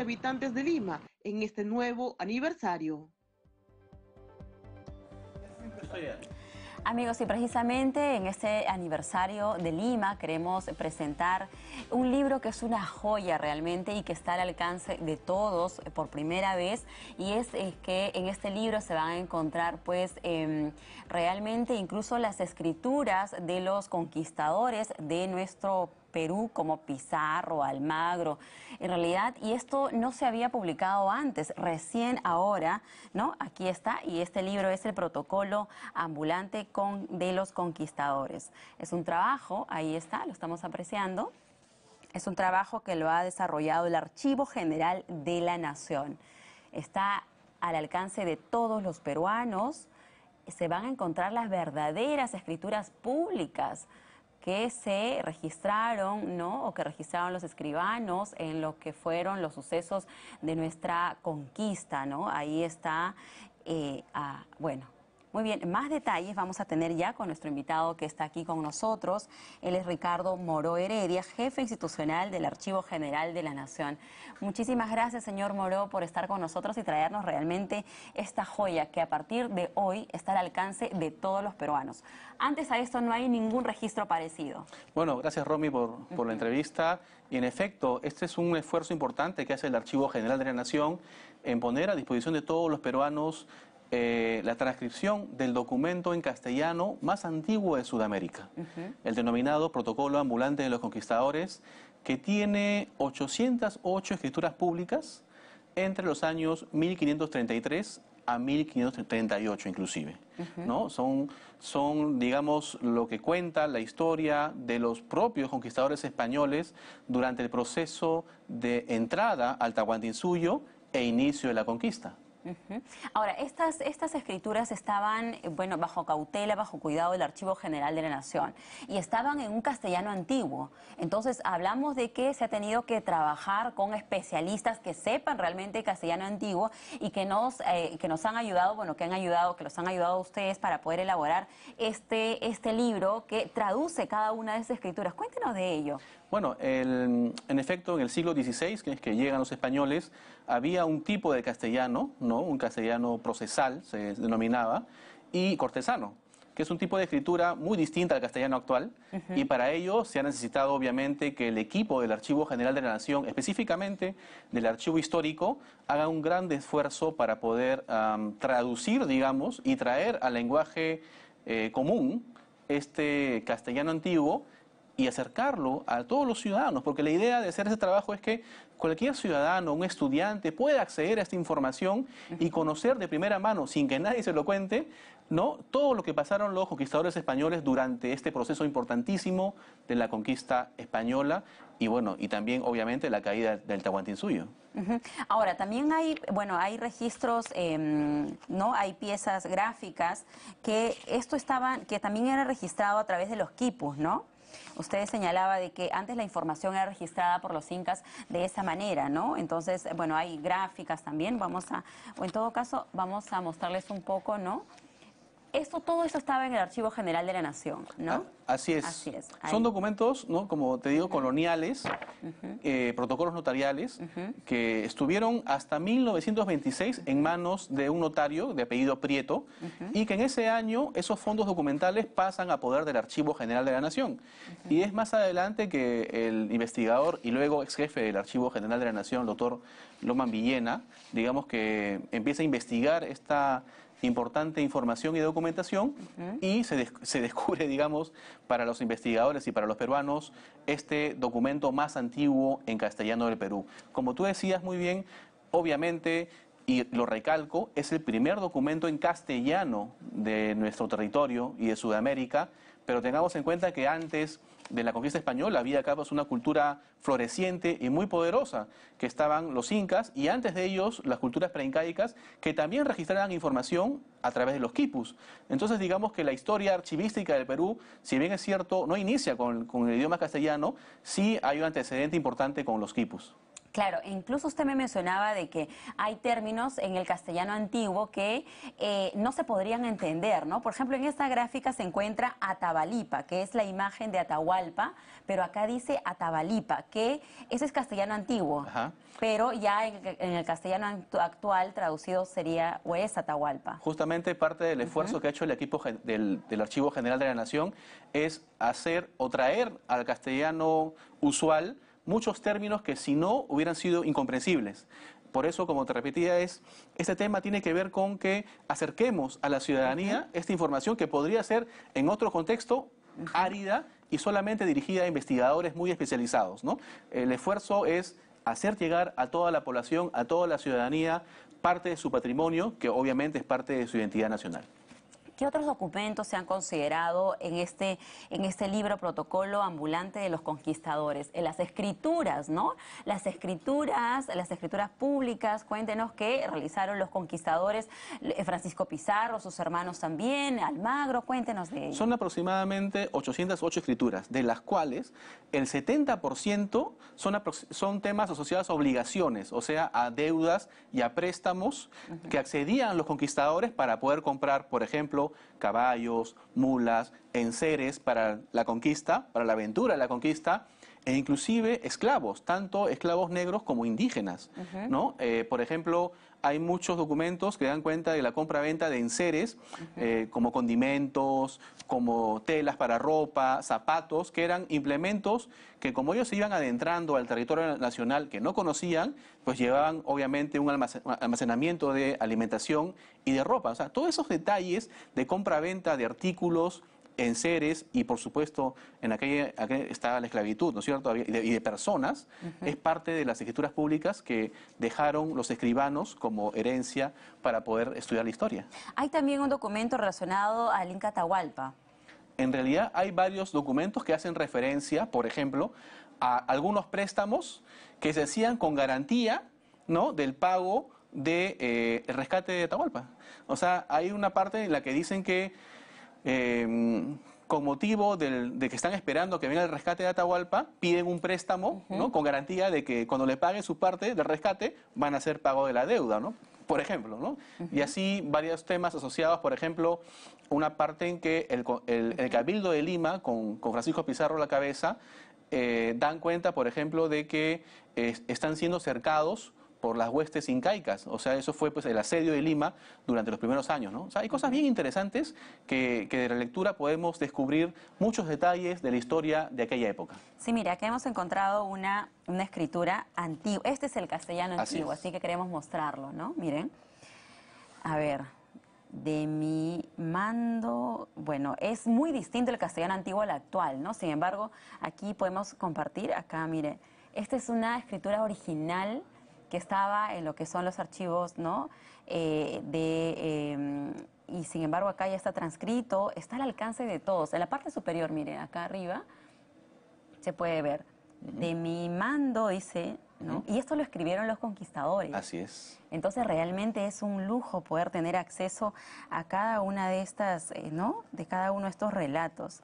habitantes de Lima en este nuevo aniversario. Amigos, y precisamente en este aniversario de Lima queremos presentar un libro que es una joya realmente y que está al alcance de todos por primera vez. Y es, que en este libro se van a encontrar pues em, realmente incluso las escrituras de los conquistadores de nuestro país Perú como Pizarro, Almagro, en realidad, y esto no se había publicado antes, recién ahora, ¿no? Aquí está, y este libro es el protocolo ambulante de los conquistadores. Es un trabajo, ahí está, lo estamos apreciando. Es un trabajo que lo ha desarrollado el Archivo General de la Nación. Está al alcance de todos los peruanos. Se van a encontrar las verdaderas escrituras públicas que se registraron, ¿no? O que registraron los escribanos en lo que fueron los sucesos de nuestra conquista, ¿no? Ahí está, eh, bueno, muy bien, más detalles vamos a tener ya con nuestro invitado que está aquí con nosotros. Él es Ricardo Moró Heredia, jefe institucional del Archivo General de la Nación. Muchísimas gracias, señor Moró, por estar con nosotros y traernos realmente esta joya que a partir de hoy está al alcance de todos los peruanos. Antes a esto no hay ningún registro parecido. Bueno, gracias Romy por, por la entrevista. Y en efecto, este es un esfuerzo importante que hace el Archivo General de la Nación en poner a disposición de todos los peruanos eh, la transcripción del documento en castellano más antiguo de Sudamérica, el denominado Protocolo Ambulante de los Conquistadores, que tiene 808 escrituras públicas entre los años 1533 a 1538 inclusive. ¿no? son, son, digamos, lo que cuenta la historia de los propios conquistadores españoles durante el proceso de entrada al Tahuantinsuyo e inicio de la conquista. Ahora, estas, estas escrituras estaban, eh, bueno, bajo cautela, bajo cuidado del Archivo General de la Nación y estaban en un castellano antiguo. Entonces, hablamos de que se ha tenido que trabajar con especialistas que sepan realmente castellano antiguo y que nos, eh, que nos han ayudado, bueno, que han ayudado, que los han ayudado a ustedes para poder elaborar este, este libro que traduce cada una de esas escrituras. Cuéntenos de ello. Bueno, en efecto, en el siglo XVI, que es que llegan los españoles, había un tipo de castellano, ¿no? un castellano procesal, se denominaba, y cortesano, que es un tipo de escritura muy distinta al castellano actual, y para ello se ha necesitado obviamente que el equipo del Archivo General de la Nación, específicamente del Archivo Histórico, haga un gran esfuerzo para poder traducir, digamos, y traer al lenguaje eh, común este castellano antiguo, y acercarlo a todos los ciudadanos, porque la idea de hacer ese trabajo es que cualquier ciudadano, un estudiante, pueda acceder a esta información y conocer de primera mano, sin que nadie se lo cuente, ¿no? todo lo que pasaron los conquistadores españoles durante este proceso importantísimo de la conquista española y bueno, y también obviamente la caída del Tahuantinsuyo. Ahora, también hay, bueno, hay registros, em, ¿no? Hay piezas gráficas que esto estaban, que también era registrado a través de los quipus, ¿no? Usted señalaba de que antes la información era registrada por los incas de esa manera, ¿no? Entonces, bueno, hay gráficas también, vamos a, o en todo caso, vamos a mostrarles un poco, ¿no? Esto, todo eso estaba en el Archivo General de la Nación, ¿no? Ah, así es. Son documentos, ¿no? como te digo, coloniales, eh, protocolos notariales, que estuvieron hasta 1926 en manos de un notario de apellido Prieto, y que en ese año esos fondos documentales pasan a poder del Archivo General de la Nación. Y es más adelante que el investigador y luego ex jefe del Archivo General de la Nación, el doctor Loman Villena, digamos que empieza a investigar esta importante información y documentación y se, se, descubre, digamos, para los investigadores y para los peruanos este documento más antiguo en castellano del Perú. Como tú decías muy bien, obviamente, y lo recalco, es el primer documento en castellano de nuestro territorio y de Sudamérica, pero tengamos en cuenta que antes de la conquista española había acá pues, una cultura floreciente y muy poderosa, que estaban los incas y antes de ellos las culturas preincaicas, que también registraban información a través de los quipus. Entonces digamos que la historia archivística del Perú, si bien es cierto, no inicia con, con el idioma castellano, sí hay un antecedente importante con los quipus. Claro, incluso usted me mencionaba de que hay términos en el castellano antiguo que eh, no se podrían entender, ¿no? Por ejemplo, en esta gráfica se encuentra Atabalipa, que es la imagen de Atahualpa, pero acá dice Atabalipa, que ese es castellano antiguo, pero ya en, el castellano actual traducido sería o es Atahualpa. Justamente parte del esfuerzo que ha hecho el equipo del, del Archivo General de la Nación es hacer o traer al castellano usual muchos términos que si no hubieran sido incomprensibles. Por eso, como te repetía, es este tema tiene que ver con que acerquemos a la ciudadanía esta información que podría ser en otro contexto árida y solamente dirigida a investigadores muy especializados. ¿no? El esfuerzo es hacer llegar a toda la población, a toda la ciudadanía, parte de su patrimonio, que obviamente es parte de su identidad nacional. ¿Qué otros documentos se han considerado en este, en este libro protocolo ambulante de los conquistadores? En las escrituras, ¿no? Las escrituras, las escrituras públicas, cuéntenos qué realizaron los conquistadores, eh, Francisco Pizarro, sus hermanos también, Almagro, cuéntenos de ellos. Son aproximadamente 808 escrituras, de las cuales el 70% son, son temas asociados a obligaciones, o sea, a deudas y a préstamos que accedían los conquistadores para poder comprar, por ejemplo, caballos, mulas, enseres para la conquista, para la aventura de la conquista, e inclusive esclavos, tanto esclavos negros como indígenas. ¿no? Eh, por ejemplo, hay muchos documentos que dan cuenta de la compra-venta de enseres, eh, como condimentos, como telas para ropa, zapatos, que eran implementos que como ellos se iban adentrando al territorio nacional que no conocían, pues llevaban obviamente un almacenamiento de alimentación y de ropa. O sea, todos esos detalles de compra-venta de artículos, en seres y por supuesto en aquella, está la esclavitud, ¿no es cierto? Y de, personas, es parte de las escrituras públicas que dejaron los escribanos como herencia para poder estudiar la historia. Hay también un documento relacionado al Inca Tahualpa. En realidad hay varios documentos que hacen referencia, por ejemplo, a algunos préstamos que se hacían con garantía ¿no? del pago del de, eh, rescate de Atahualpa. O sea, hay una parte en la que dicen que Em, con motivo de que están esperando que venga el rescate de Atahualpa, piden un préstamo ¿no? con garantía de que cuando le paguen su parte del rescate van a hacer pago de la deuda, ¿no? por ejemplo. ¿no? Y así varios temas asociados, por ejemplo, una parte en que el, Cabildo de Lima, con, Francisco Pizarro a la cabeza, eh, dan cuenta, por ejemplo, de que están siendo cercados por las huestes incaicas. O sea, eso fue pues el asedio de Lima durante los primeros años, ¿no? O sea, hay cosas bien interesantes que, de la lectura podemos descubrir muchos detalles de la historia de aquella época. Sí, mira, aquí hemos encontrado una, una escritura antigua. Este es el castellano antiguo, así que queremos mostrarlo, ¿no? Miren. A ver, de mi mando, bueno, es muy distinto el castellano antiguo al actual, ¿no? Sin embargo, aquí podemos compartir, acá, mire, esta es una escritura original que estaba en lo que son los archivos, ¿no? Eh, de, em, y sin embargo acá ya está transcrito, está al alcance de todos. En la parte superior, miren, acá arriba se puede ver. De mi mando, dice, ¿no? Y esto lo escribieron los conquistadores. Así es. Entonces realmente es un lujo poder tener acceso a cada una de estas, eh, ¿no? De cada uno de estos relatos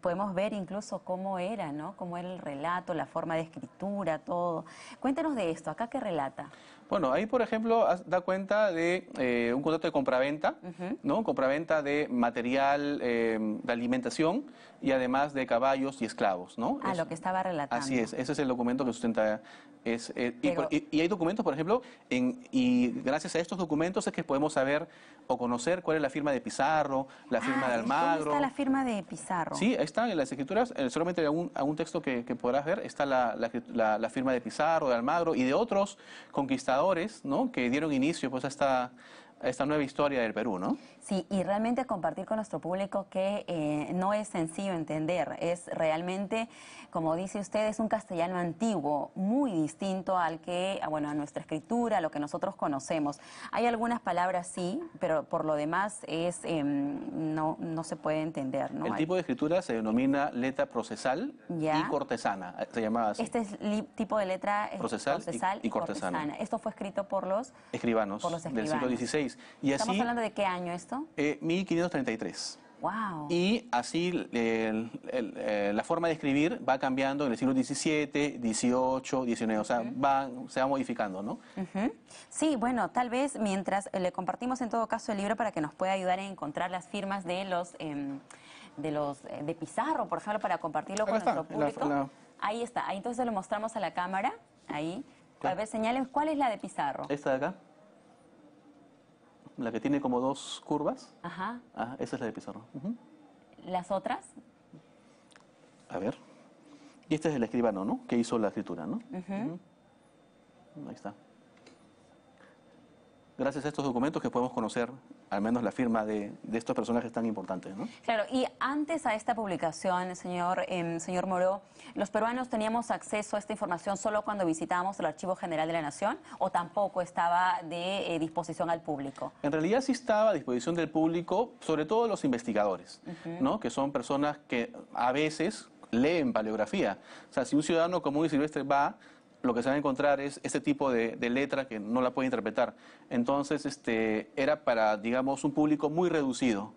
podemos ver incluso cómo era, ¿no? Cómo era el relato, la forma de escritura, todo. Cuéntanos de esto, acá qué relata. Bueno, ahí por ejemplo da cuenta de eh, un contrato de compraventa, ¿no? Compraventa de material eh, de alimentación y además de caballos y esclavos, ¿no? Ah, lo que estaba relatando. Así es, ese es el documento que sustenta es, eh, y, hay documentos, por ejemplo, en, y gracias a estos documentos es que podemos saber o conocer cuál es la firma de Pizarro, la firma de Almagro. ¿Dónde está la firma de Pizarro? Sí, ahí está en las escrituras, solamente algún, algún texto que, podrás ver, está la, la, firma de Pizarro, de Almagro y de otros conquistadores ¿no? que dieron inicio pues, a esta esta nueva historia del Perú, ¿no? Sí, y realmente compartir con nuestro público que eh, no es sencillo entender, es realmente, como dice usted, es un castellano antiguo, muy distinto al que, ah, bueno, a nuestra escritura, a lo que nosotros conocemos. Hay algunas palabras sí, pero por lo demás es em, no, no se puede entender, ¿no? El tipo de escritura se denomina letra procesal y cortesana, se llama así. Este es tipo de letra procesal, y, cortesana. Esto fue escrito por los escribanos, por los escribanos. del siglo XVI. ¿Estamos hablando de qué año esto? Eh, 1533. Wow. Y así eh, la forma de escribir va cambiando en el siglo XVII, XVIII, XIX, o sea, va, se va modificando, ¿no? Sí, bueno, tal vez mientras le compartimos en todo caso el libro para que nos pueda ayudar a encontrar las firmas de los... Em, de los eh, de Pizarro, por ejemplo, para compartirlo con nuestro público. Ahí está, ahí entonces lo mostramos a la cámara, ahí. A ver, señalen, ¿cuál es la de Pizarro? Esta de acá. La que tiene como dos curvas. Ajá. Ah, esa es la de Pizarro. ¿Las otras? A ver. Y este es el escribano, ¿no? Que hizo la escritura, ¿no? Ahí está. Gracias a estos documentos que podemos conocer al menos la firma de, estos personajes tan importantes. ¿no? Claro, y antes a esta publicación, señor, eh, señor Moró, ¿los peruanos teníamos acceso a esta información solo cuando visitábamos el Archivo General de la Nación o tampoco estaba de eh, disposición al público? En realidad sí estaba a disposición del público, sobre todo los investigadores, ¿no? que son personas que a veces leen paleografía. O sea, si un ciudadano común y silvestre va lo que se va a encontrar es este tipo de, letra que no la puede interpretar. Entonces, este, era para, digamos, un público muy reducido.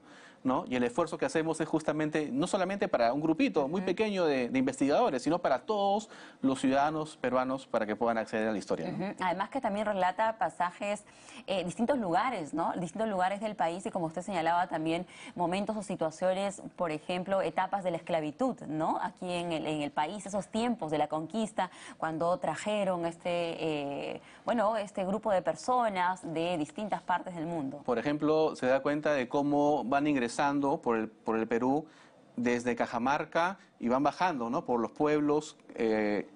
Y el esfuerzo que hacemos es justamente, no solamente para un grupito muy pequeño de, investigadores, sino para todos los ciudadanos peruanos para que puedan acceder a la historia. Además que también relata pasajes, eh, distintos lugares, ¿no? Distintos lugares del país y como usted señalaba también momentos o situaciones, por ejemplo, etapas de la esclavitud, ¿no? Aquí en el, en el país, esos tiempos de la conquista, cuando trajeron este, eh, bueno, este grupo de personas de distintas partes del mundo. Por ejemplo, se da cuenta de cómo van ingresando por el, por el Perú desde Cajamarca y van bajando ¿no? por los pueblos eh,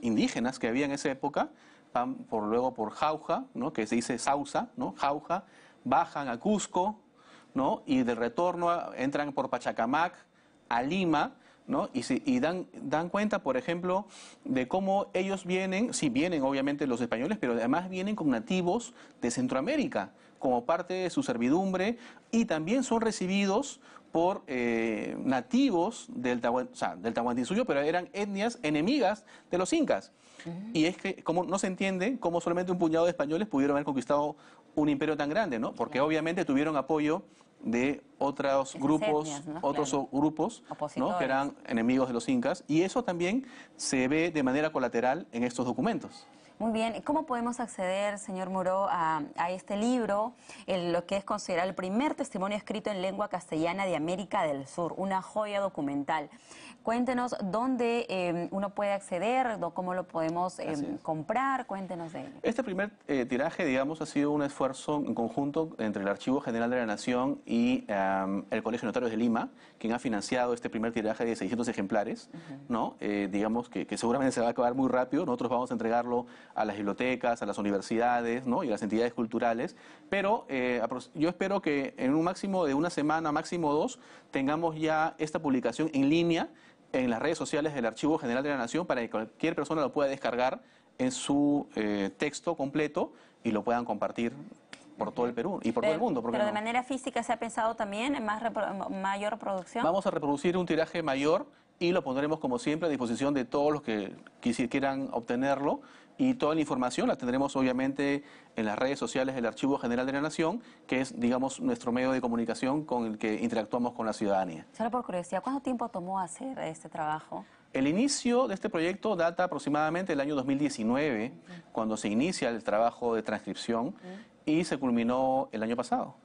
indígenas que había en esa época, van por, luego por Jauja, ¿no? que se dice Sausa, ¿no? Jauja, bajan a Cusco ¿no? y de retorno entran por Pachacamac a Lima. ¿No? Y, y dan, dan cuenta, por ejemplo, de cómo ellos vienen, sí vienen obviamente los españoles, pero además vienen con nativos de Centroamérica, como parte de su servidumbre y también son recibidos por eh, nativos del, Tahuantinsuyo, pero eran etnias enemigas de los incas. Y es que como no se entiende cómo solamente un puñado de españoles pudieron haber conquistado un imperio tan grande, ¿no? Porque obviamente tuvieron apoyo de otros grupos, otros grupos que eran enemigos de los incas, y eso también se ve de manera colateral en estos documentos. Muy bien, ¿cómo podemos acceder, señor Muro, a, este libro, lo que es considerado el primer testimonio escrito en lengua castellana de América del Sur, una joya documental? Cuéntenos dónde em, uno puede acceder, cómo lo podemos em, comprar, cuéntenos de ello. Este primer eh, tiraje, digamos, ha sido un esfuerzo en conjunto entre el Archivo General de la Nación y em, el Colegio de Notarios de Lima, quien ha financiado este primer tiraje de 600 ejemplares, ¿no? Eh, digamos que, que, seguramente se va a acabar muy rápido, nosotros vamos a entregarlo a las bibliotecas, a las universidades, ¿no? Y a las entidades culturales, pero eh, yo espero que en un máximo de una semana, máximo dos, tengamos ya esta publicación en línea en las redes sociales del Archivo General de la Nación para que cualquier persona lo pueda descargar en su eh, texto completo y lo puedan compartir por todo el Perú y por todo el mundo. Pero de manera física se ha pensado también en más mayor producción. Vamos a reproducir un tiraje mayor y lo pondremos como siempre a disposición de todos los que quieran obtenerlo y toda la información la tendremos obviamente en las redes sociales del Archivo General de la Nación, que es, digamos, nuestro medio de comunicación con el que interactuamos con la ciudadanía. Solo por curiosidad, ¿cuánto tiempo tomó hacer este trabajo? El inicio de este proyecto data aproximadamente del año 2019, cuando se inicia el trabajo de transcripción, y se culminó el año pasado.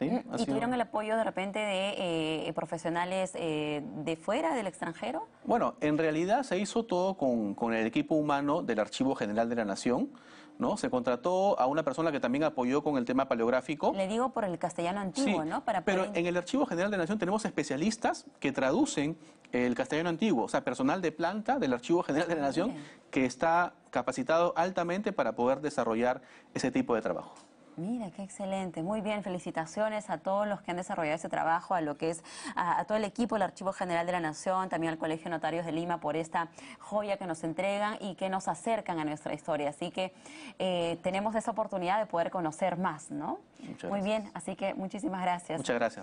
¿Y tuvieron el apoyo de repente de eh, profesionales eh, de fuera, del extranjero? Bueno, en realidad se hizo todo con, con, el equipo humano del Archivo General de la Nación. ¿no? Se contrató a una persona que también apoyó con el tema paleográfico. Le digo por el castellano antiguo, ¿no? Para pero en el Archivo General de la Nación tenemos especialistas que traducen el castellano antiguo, o sea, personal de planta del Archivo General de la Nación que está capacitado altamente para poder desarrollar ese tipo de trabajo. Mira, qué excelente. Muy bien, felicitaciones a todos los que han desarrollado ese trabajo, a lo que es a, todo el equipo del Archivo General de la Nación, también al Colegio Notarios de Lima por esta joya que nos entregan y que nos acercan a nuestra historia. Así que eh, tenemos esa oportunidad de poder conocer más, ¿no? Muy bien, así que muchísimas gracias. Muchas gracias.